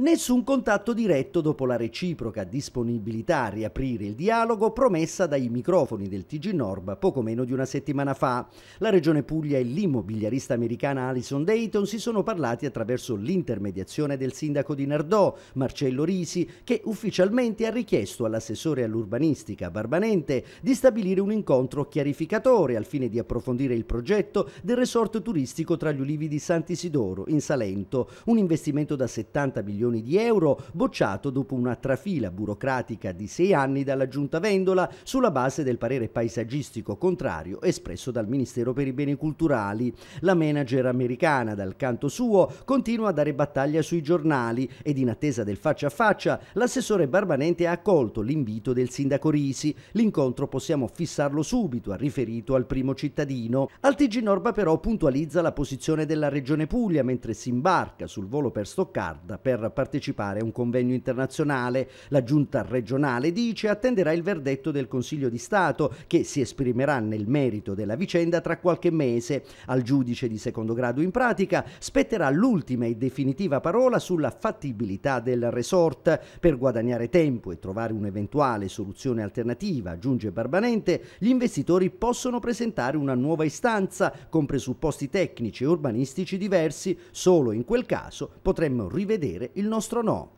Nessun contatto diretto dopo la reciproca disponibilità a riaprire il dialogo promessa dai microfoni del TG Norb poco meno di una settimana fa. La Regione Puglia e l'immobiliarista americana Alison Dayton si sono parlati attraverso l'intermediazione del sindaco di Nardò, Marcello Risi, che ufficialmente ha richiesto all'assessore all'urbanistica Barbanente di stabilire un incontro chiarificatore al fine di approfondire il progetto del resort turistico tra gli ulivi di Sant'Isidoro in Salento, un investimento da 70 milioni milioni di euro, bocciato dopo una trafila burocratica di sei anni dalla Giunta Vendola sulla base del parere paesaggistico contrario espresso dal Ministero per i Beni Culturali. La manager americana, dal canto suo, continua a dare battaglia sui giornali ed in attesa del faccia a faccia, l'assessore Barbanente ha accolto l'invito del sindaco Risi. L'incontro possiamo fissarlo subito, ha riferito al primo cittadino. Al TG Norba però puntualizza la posizione della Regione Puglia mentre si imbarca sul volo per Stoccarda per partecipare a un convegno internazionale. La giunta regionale dice attenderà il verdetto del Consiglio di Stato che si esprimerà nel merito della vicenda tra qualche mese. Al giudice di secondo grado in pratica spetterà l'ultima e definitiva parola sulla fattibilità del resort. Per guadagnare tempo e trovare un'eventuale soluzione alternativa, aggiunge Barbanente, gli investitori possono presentare una nuova istanza con presupposti tecnici e urbanistici diversi. Solo in quel caso potremmo rivedere il nostro no.